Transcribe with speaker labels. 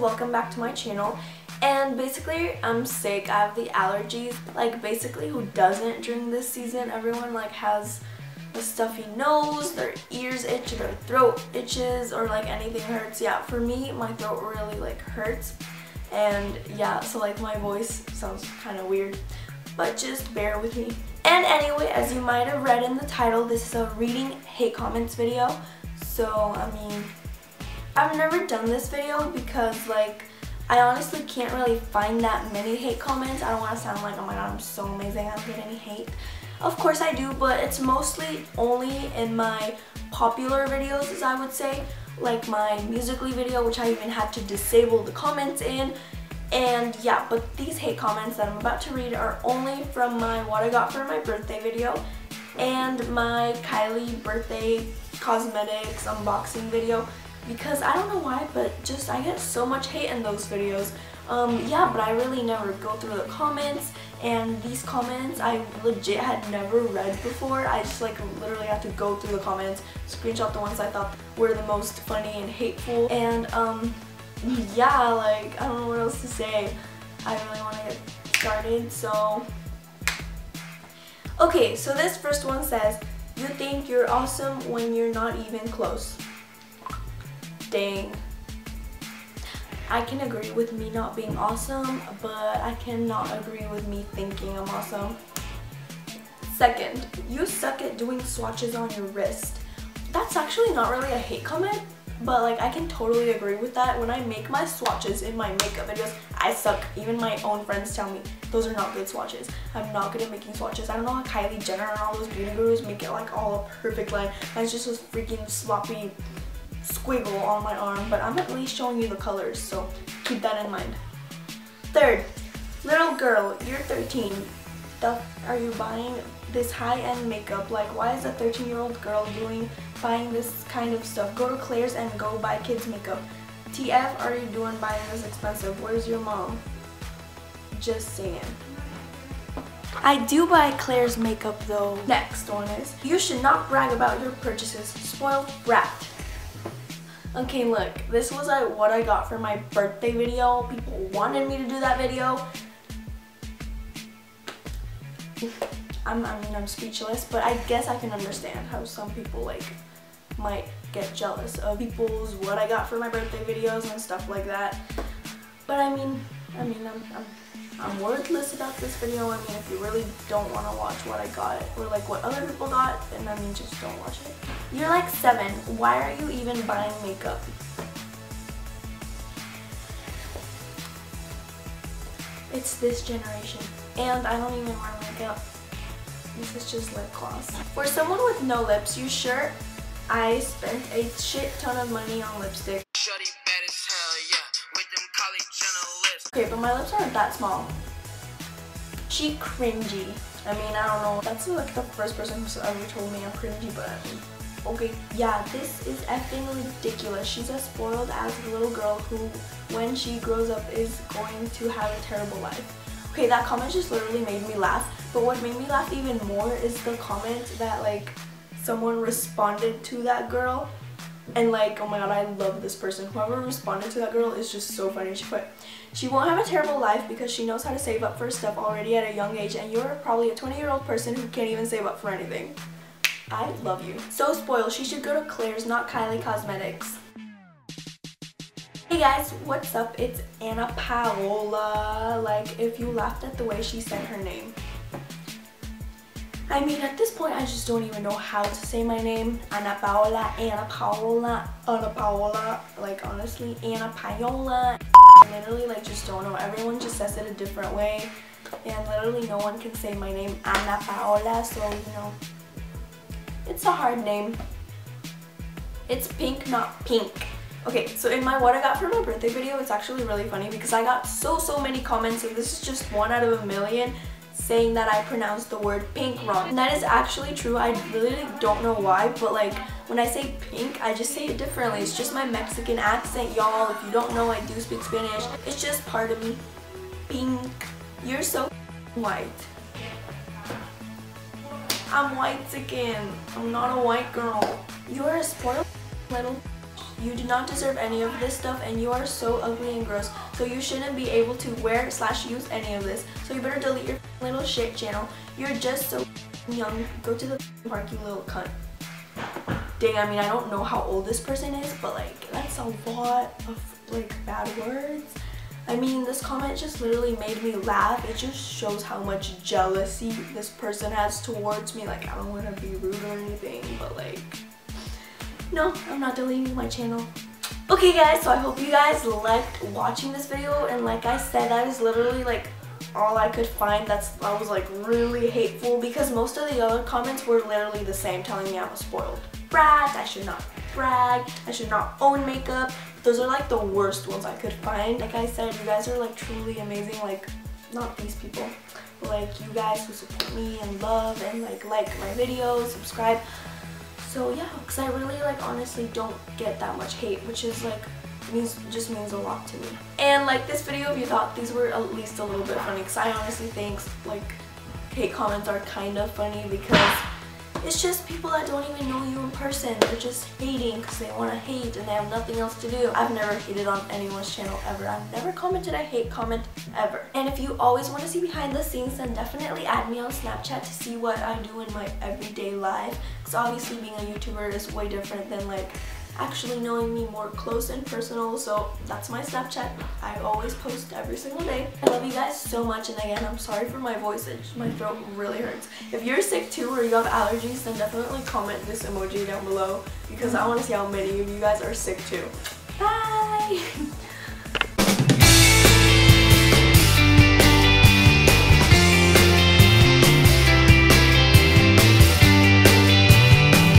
Speaker 1: welcome back to my channel. And basically, I'm sick. I have the allergies. Like, basically, who doesn't during this season? Everyone, like, has a stuffy nose, their ears itch, their throat itches, or, like, anything hurts. Yeah, for me, my throat really, like, hurts. And, yeah, so, like, my voice sounds kind of weird. But just bear with me. And anyway, as you might have read in the title, this is a reading hate comments video. So, I mean, I've never done this video because, like, I honestly can't really find that many hate comments. I don't want to sound like, oh my god, I'm so amazing, I don't get any hate. Of course I do, but it's mostly only in my popular videos, as I would say, like my Musical.ly video, which I even had to disable the comments in. And yeah, but these hate comments that I'm about to read are only from my What I Got for My Birthday video and my Kylie birthday cosmetics unboxing video because I don't know why, but just I get so much hate in those videos. Um, yeah, but I really never go through the comments, and these comments I legit had never read before. I just like literally had to go through the comments, screenshot the ones I thought were the most funny and hateful, and um, yeah, like I don't know what else to say. I really want to get started, so... Okay, so this first one says, you think you're awesome when you're not even close dang. I can agree with me not being awesome, but I cannot agree with me thinking I'm awesome. Second, you suck at doing swatches on your wrist. That's actually not really a hate comment, but like I can totally agree with that. When I make my swatches in my makeup videos, I suck. Even my own friends tell me those are not good swatches. I'm not good at making swatches. I don't know how Kylie Jenner and all those beauty gurus make it like all a perfect line. It's just a freaking sloppy squiggle on my arm, but I'm at least showing you the colors, so keep that in mind. Third, little girl, you're 13. The are you buying this high-end makeup? Like, why is a 13-year-old girl doing buying this kind of stuff? Go to Claire's and go buy kids makeup. TF, are you doing buying this expensive? Where's your mom? Just saying. I do buy Claire's makeup though. Next one is, you should not brag about your purchases. Spoiled brat. Okay, look, this was what I got for my birthday video. People wanted me to do that video. I'm, I mean, I'm speechless, but I guess I can understand how some people, like, might get jealous of people's what I got for my birthday videos and stuff like that. But I mean, I mean, I'm, I'm I'm wordless about this video. I mean, if you really don't want to watch what I got or like what other people got, then I mean, just don't watch it. You're like seven. Why are you even buying makeup? It's this generation. And I don't even wear makeup. This is just lip gloss. For someone with no lips, you sure I spent a shit ton of money on lipstick. Okay, but my lips aren't that small. She cringy. I mean, I don't know. That's like the first person who's ever oh, told me I'm cringy, but I mean, okay. Yeah, this is effing ridiculous. She's a spoiled ass little girl who, when she grows up, is going to have a terrible life. Okay, that comment just literally made me laugh. But what made me laugh even more is the comment that like someone responded to that girl and like, oh my god, I love this person. Whoever responded to that girl is just so funny. She put, she won't have a terrible life because she knows how to save up for stuff already at a young age and you're probably a 20 year old person who can't even save up for anything. I love you. So spoiled, she should go to Claire's, not Kylie Cosmetics. Hey guys, what's up? It's Anna Paola. Like, if you laughed at the way she said her name. I mean, at this point, I just don't even know how to say my name. Ana Paola, Anna Paola, Ana Paola. Like, honestly, Anna Paola. I literally, like, just don't know. Everyone just says it a different way. And literally no one can say my name, Ana Paola. So, you know, it's a hard name. It's pink, not pink. Okay, so in my what I got for my birthday video, it's actually really funny because I got so, so many comments and this is just one out of a million saying that I pronounced the word pink wrong. And that is actually true. I really don't know why, but like when I say pink, I just say it differently. It's just my Mexican accent, y'all. If you don't know, I do speak Spanish. It's just part of me. Pink. You're so white. I'm white again. I'm not a white girl. You're a spoiled little You do not deserve any of this stuff and you are so ugly and gross. So you shouldn't be able to wear slash use any of this. So you better delete your little shit channel. You're just so young. Go to the park, you little cunt. Dang, I mean, I don't know how old this person is, but like, that's a lot of like bad words. I mean, this comment just literally made me laugh. It just shows how much jealousy this person has towards me. Like, I don't want to be rude or anything, no, I'm not deleting my channel. Okay guys, so I hope you guys liked watching this video and like I said, that is literally like all I could find that's I was like really hateful because most of the other comments were literally the same telling me I was spoiled brat, I should not brag, I should not own makeup. Those are like the worst ones I could find. Like I said, you guys are like truly amazing, like not these people, but like you guys who support me and love and like like my videos, subscribe. So yeah, because I really like honestly don't get that much hate, which is like means just means a lot to me. And like this video if you thought these were at least a little bit funny because I honestly think like hate comments are kind of funny because it's just people that don't even know you in person. They're just hating because they want to hate and they have nothing else to do. I've never hated on anyone's channel ever. I've never commented a hate comment ever. And if you always want to see behind the scenes, then definitely add me on Snapchat to see what I do in my everyday life. Because obviously being a YouTuber is way different than like actually knowing me more close and personal so that's my snapchat. I always post every single day. I love you guys so much and again i'm sorry for my voice. It, my throat really hurts. If you're sick too or you have allergies then definitely comment this emoji down below because i want to see how many of you guys are sick too. Bye